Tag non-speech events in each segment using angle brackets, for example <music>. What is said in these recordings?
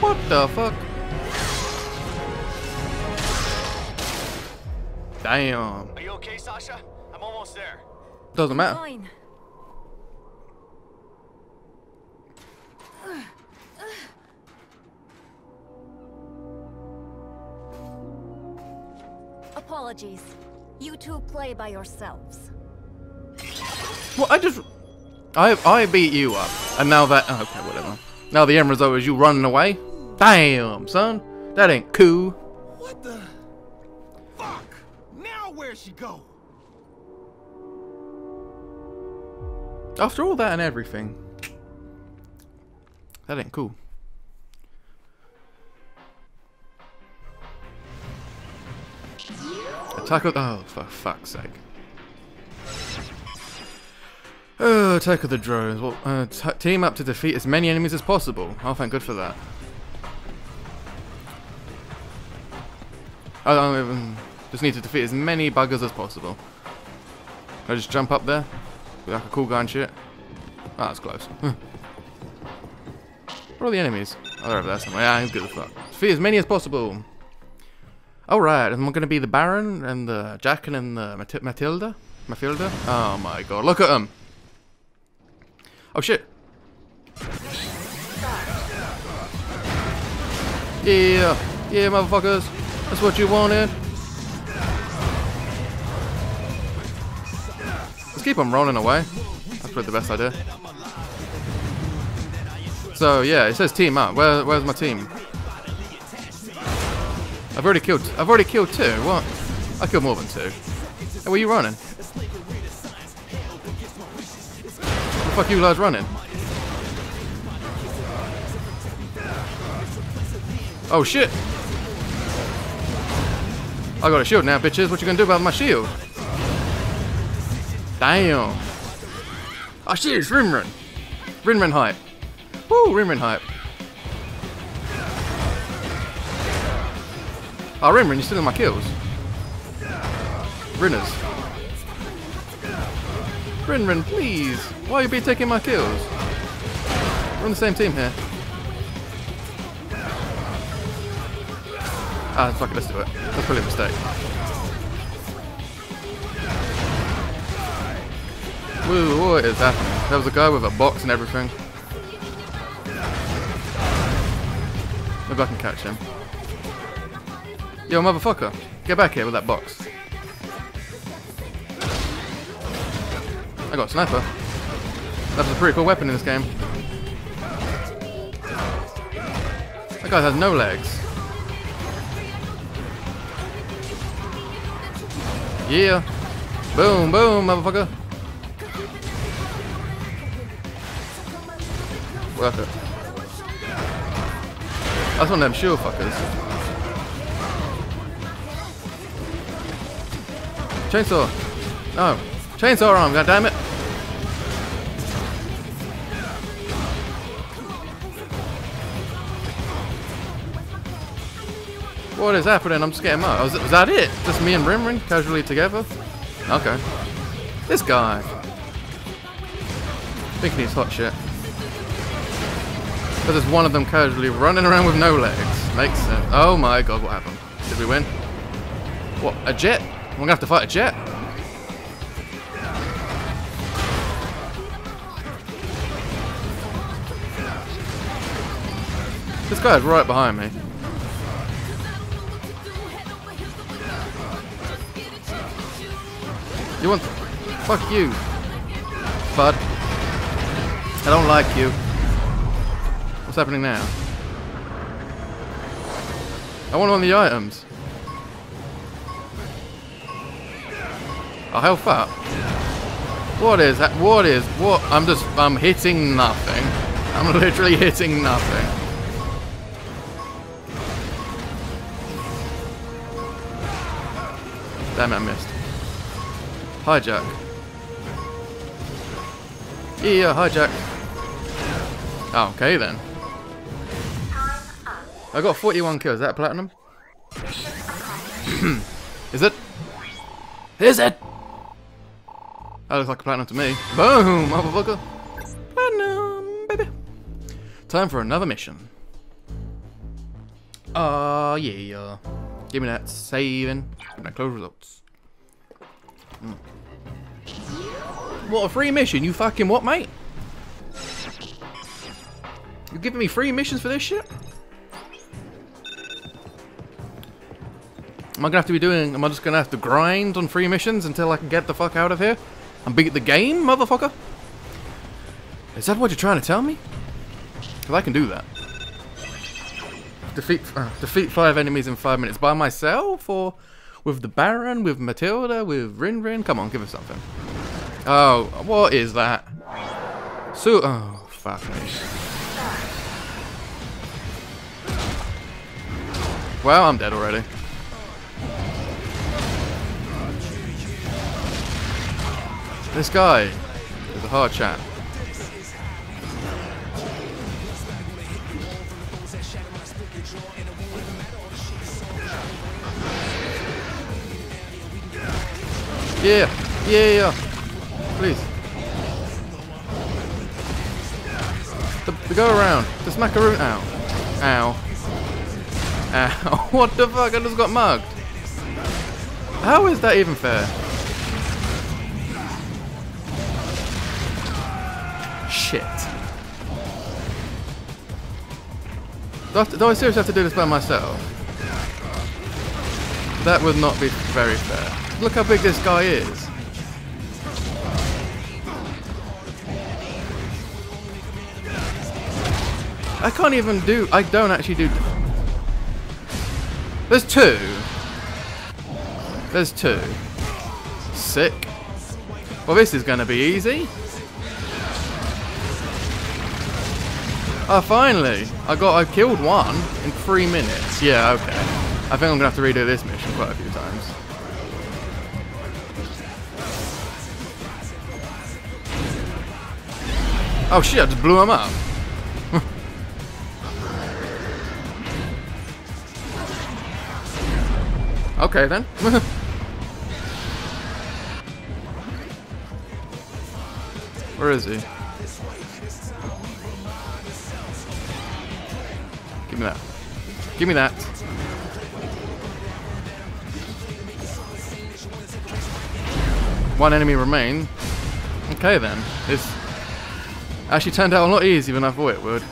What the fuck? Damn. Are you okay, Sasha? I'm almost there. Doesn't matter. Fine. Apologies. You two play by yourselves. Well, I just... I I beat you up. And now that... oh, okay, whatever. Now the end result is you running away? Damn, son. That ain't cool. What the? Fuck! Now where'd she go? After all that and everything. That ain't cool. Attack of... the... Oh, for fuck's sake. Oh, attack of the drones. Well, uh, team up to defeat as many enemies as possible. Oh, thank good for that. I don't even... Just need to defeat as many buggers as possible. Can I just jump up there? Be like a cool guy and shit. Oh, that's close. <laughs> Where are the enemies? Oh, they're over there somewhere. Yeah, he's good as fuck. Defeat as many as possible. Alright, am I going to be the Baron and the Jackin and the Mat Matilda? Matilda? Oh my god, look at them! Oh shit! Yeah! Yeah, motherfuckers! That's what you wanted! Let's keep them rolling away. That's probably the best idea. So yeah, it says team up. Where, where's my team? I've already killed. I've already killed two. What? I killed more than two. Hey, where are you running? The fuck you guys running? Oh shit! I got a shield now, bitches. What you gonna do about my shield? Damn. Oh shit, it's Rin Rin. Rimrin hype. Woo, Rin Rin hype. Ah, oh, Rin Rin, you're stealing my kills. Rinners. Rinrin, please. Why are you be taking my kills? We're on the same team here. Ah, fuck it, let's do it. That's probably a mistake. Woo, what is happening? There was a guy with a box and everything. Maybe I can catch him. Yo, motherfucker. Get back here with that box. I got a sniper. That's a pretty cool weapon in this game. That guy has no legs. Yeah. Boom, boom, motherfucker. Worth it. That's one of them sure fuckers. Chainsaw. No. Chainsaw arm, goddammit. What is happening? I'm just getting up. Was, was that it? Just me and Rin Rin casually together? Okay. This guy. Thinking he's hot shit. But there's one of them casually running around with no legs. Makes sense. Oh my god, what happened? Did we win? What, a jet? We're gonna have to fight a jet? This guy's right behind me. You want... Fuck you. Bud. I don't like you. What's happening now? I want one of the items. Oh, health up. What is that? What is... What? I'm just... I'm hitting nothing. I'm <laughs> literally hitting nothing. Damn it, I missed. Hijack. Yeah, hijack. Oh, okay then. I got 41 kills. Is that platinum? <clears throat> Is it? Is it? That looks like a platinum to me. Boom, motherfucker. Platinum, baby. Time for another mission. Oh, yeah. Give me that saving. Give me that close results. Mm. What, a free mission? You fucking what, mate? You're giving me free missions for this shit? Am I gonna have to be doing, am I just gonna have to grind on free missions until I can get the fuck out of here? And beat the game, motherfucker? Is that what you're trying to tell me? Because I can do that. Defeat, uh, defeat five enemies in five minutes by myself? Or with the Baron, with Matilda, with Rin Rin? Come on, give us something. Oh, what is that? So, oh, fuck me. Well, I'm dead already. This guy is a hard chat. Yeah, yeah, yeah. Please. The, the go around. The smackaroo. Ow. Ow. Ow. <laughs> what the fuck? I just got mugged. How is that even fair? Shit. Do I, do I seriously have to do this by myself? That would not be very fair. Look how big this guy is. I can't even do. I don't actually do. There's two. There's two. Sick. Well, this is going to be easy. Oh, finally! I got. I killed one in three minutes. Yeah, okay. I think I'm gonna have to redo this mission quite a few times. Oh shit! I just blew him up. Okay then. <laughs> Where is he? Give me that. Give me that. One enemy remain. Okay then. This actually turned out a lot easier than I thought it would.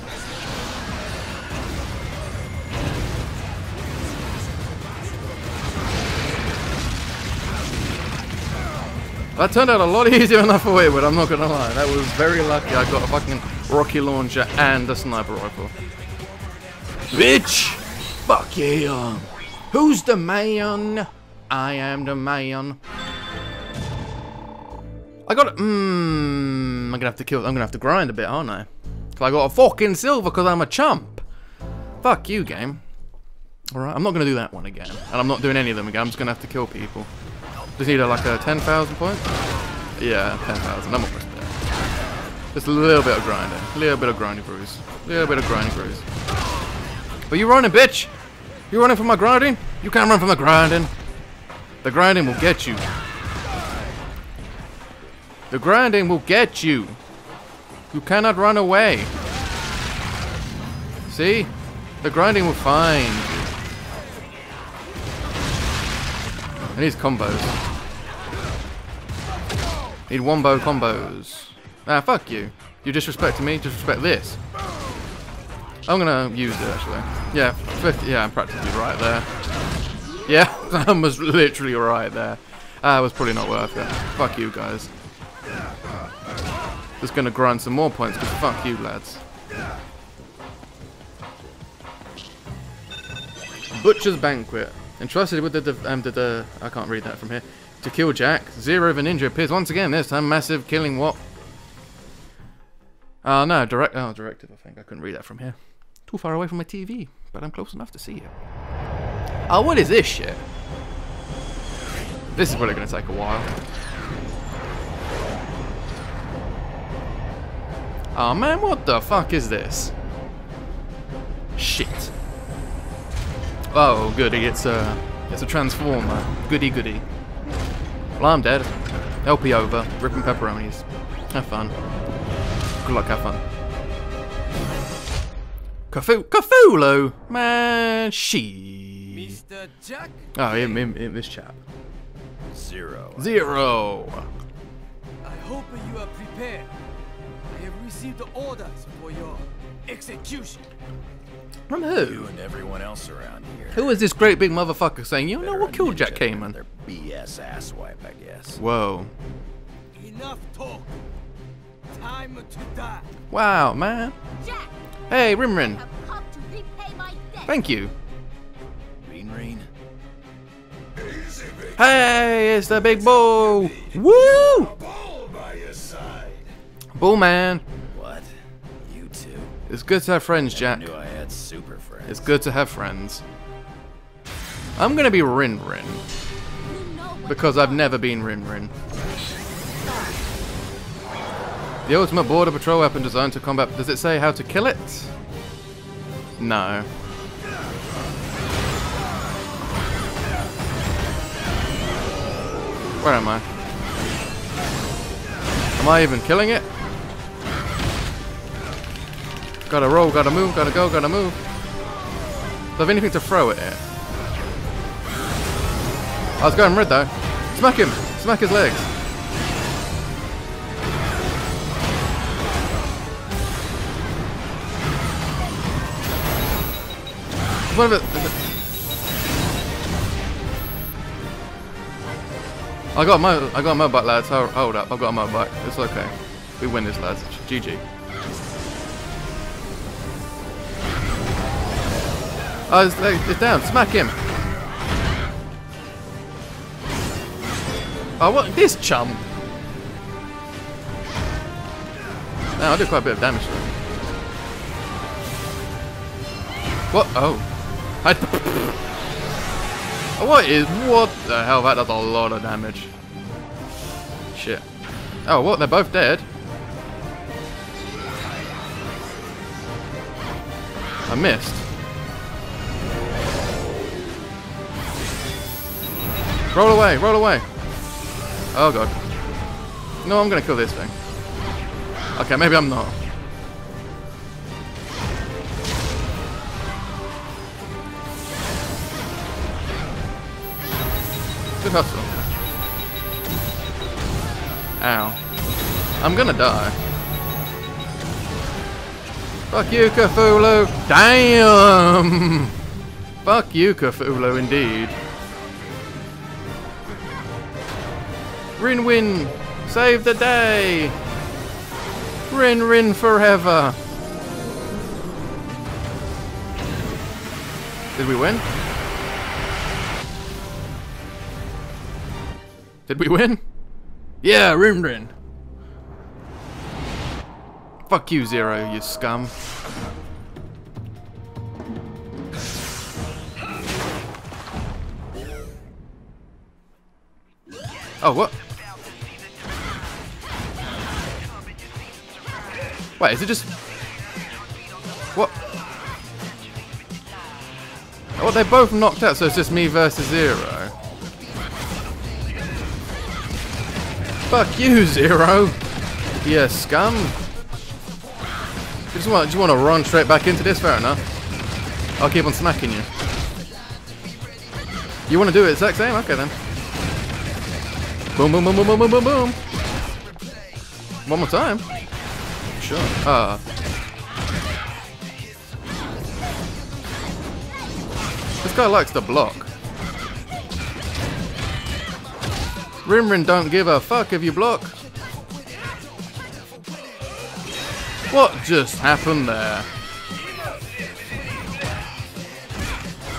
That turned out a lot easier than I thought it would, I'm not gonna lie. That was very lucky I got a fucking rocket launcher and a sniper rifle. Bitch! Fuck yeah! Who's the man? I am the man. I got. Mmm. I'm gonna have to kill. I'm gonna have to grind a bit, aren't I? Cause I got a fucking silver because I'm a chump. Fuck you, game. Alright, I'm not gonna do that one again. And I'm not doing any of them again. I'm just gonna have to kill people. Just need a, like a 10,000 points? Yeah, 10,000. I'm almost there. Just a little bit of grinding. A little bit of grinding bruise. A little bit of grinding bruise. But you running, bitch! You running from my grinding? You can't run from the grinding. The grinding will get you. The grinding will get you. You cannot run away. See? The grinding will find you. I need combos. Need wombo combos. Ah, fuck you. You disrespecting me? Disrespect this. I'm gonna use it actually. Yeah, 50, yeah, I'm practically right there. Yeah, <laughs> I was literally right there. Ah, it was probably not worth it. Fuck you guys. Just gonna grind some more points because fuck you lads. Butcher's Banquet. Entrusted with the, um, the, the I can't read that from here. To kill Jack, Zero the Ninja appears once again. This time, massive killing what? Oh no, direct. Oh, directive. I think I couldn't read that from here. Too far away from my TV, but I'm close enough to see it. Oh, what is this shit? This is probably gonna take a while. Oh man, what the fuck is this? Shit. Oh, goody, it's a, uh, it's a transformer. Goody goody. Well, I'm dead. LP over. Ripping pepperonis. Have fun. Good luck, have fun. Cthulhu, Cthulhu, man, she. Mr. Jack? Oh, him, him, him, this chap. Zero. Zero. I hope you are prepared. I have received orders for your execution. From You who? and everyone else around here. Who is this great big motherfucker saying, you know Better what killed Jack than Cayman? Their BS asswipe, I guess. Whoa. Enough talk. Time to die. Wow, man. Jack, Hey, Rin Rin. have come to repay my debt. Thank you. Rin Rin. Hey, it's the big bull. Woo! Ball by your side. Bull man. What? You two? It's good to have friends, Jack. Knew I had super friends. It's good to have friends. I'm gonna be Rin Rin You know what because I've never been Rin Rin. The ultimate border patrol weapon designed to combat. Does it say how to kill it? No. Where am I? Am I even killing it? Gotta roll, gotta move, gotta go, gotta move. Do I have anything to throw at it? I was going red though. Smack him! Smack his legs! One of it- I got my I got my motorbike, lads. Hold, up, I've got my motorbike. It's okay. We win this, lads. GG. Oh, it's, it's down. Smack him. Oh, what? This chump. Now, I did quite a bit of damage to. What? Oh. I. What is. What the hell? That does a lot of damage. Shit. Oh, what? They're both dead? I missed. Roll away, roll away. Oh god. No, I'm gonna kill this thing. Okay, maybe I'm not. Good hustle. Ow. I'm gonna die. Fuck you, Cthulhu! Damn! <laughs> Fuck you, Cthulhu, indeed. Rin Win! Save the day! Rin Rin forever! Did we win? Did we win? Yeah, Rin Rin! Fuck you, Zero, you scum. Oh, what? Wait, is it just... What? Oh, they're both knocked out, so it's just me versus Zero. Fuck you, Zero! You scum! You just want, you want to run straight back into this? Fair enough. I'll keep on smacking you. You want to do it exact same? Okay then. Boom, boom, boom, boom, boom, boom, boom, boom. One more time. Sure. Ah. This guy likes to block. Rin Rin don't give a fuck if you block. What just happened there?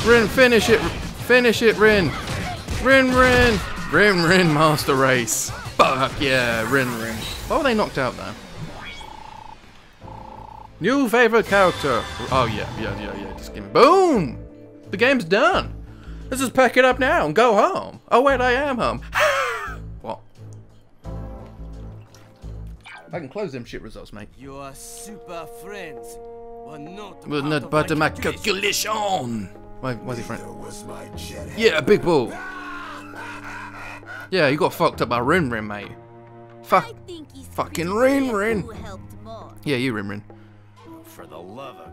Rin, finish it. Finish it, Rin. Rin, Rin. Rin, Rin, Master Race. Fuck yeah, Rin, Rin. Why were they knocked out there? New favorite character. Oh yeah, yeah, yeah, yeah. Just give me. Boom! The game's done. Let's just pack it up now and go home. Oh wait, I am home. <gasps> what? I can close them shit results, mate. Your super friends were not But not part of my calculation. calculation. Why, why's he friend? was my. Yeah, big bull. Yeah, you got fucked up by Rin Rin, mate. Fuck. I think it's Fucking clear Rin Rin. who helped more. Yeah, you Rin Rin for the love of...